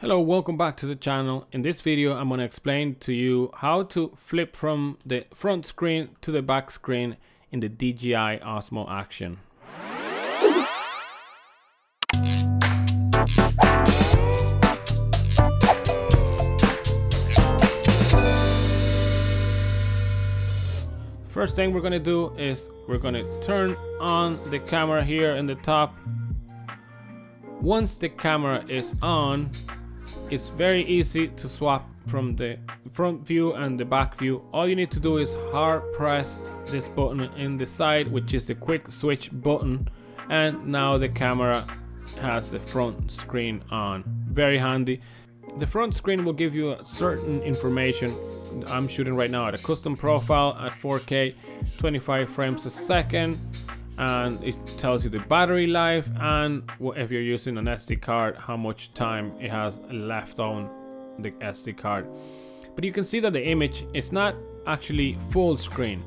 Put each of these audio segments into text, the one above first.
Hello, welcome back to the channel. In this video, I'm going to explain to you how to flip from the front screen to the back screen in the DJI Osmo Action. First thing we're going to do is we're going to turn on the camera here in the top. Once the camera is on, it's very easy to swap from the front view and the back view. All you need to do is hard press this button in the side, which is the quick switch button. And now the camera has the front screen on. Very handy. The front screen will give you certain information. I'm shooting right now at a custom profile at 4K, 25 frames a second and it tells you the battery life and if you're using an SD card how much time it has left on the SD card. But you can see that the image is not actually full screen.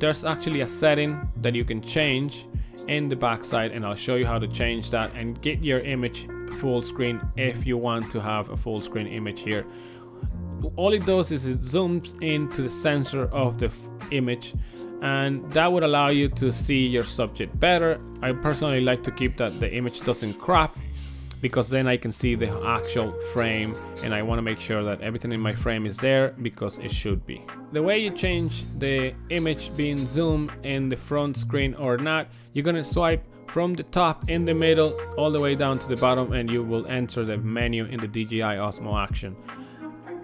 There's actually a setting that you can change in the backside and I'll show you how to change that and get your image full screen if you want to have a full screen image here all it does is it zooms into the center of the image and that would allow you to see your subject better. I personally like to keep that the image doesn't crop because then I can see the actual frame and I want to make sure that everything in my frame is there because it should be. The way you change the image being zoomed in the front screen or not, you're gonna swipe from the top in the middle all the way down to the bottom and you will enter the menu in the DJI Osmo Action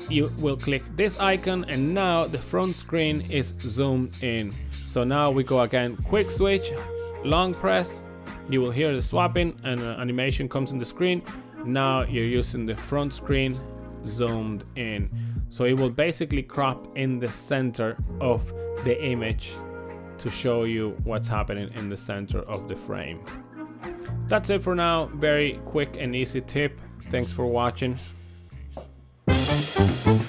you will click this icon and now the front screen is zoomed in. So now we go again, quick switch, long press, you will hear the swapping and uh, animation comes in the screen. Now you're using the front screen zoomed in. So it will basically crop in the center of the image to show you what's happening in the center of the frame. That's it for now. Very quick and easy tip. Thanks for watching. Thank you.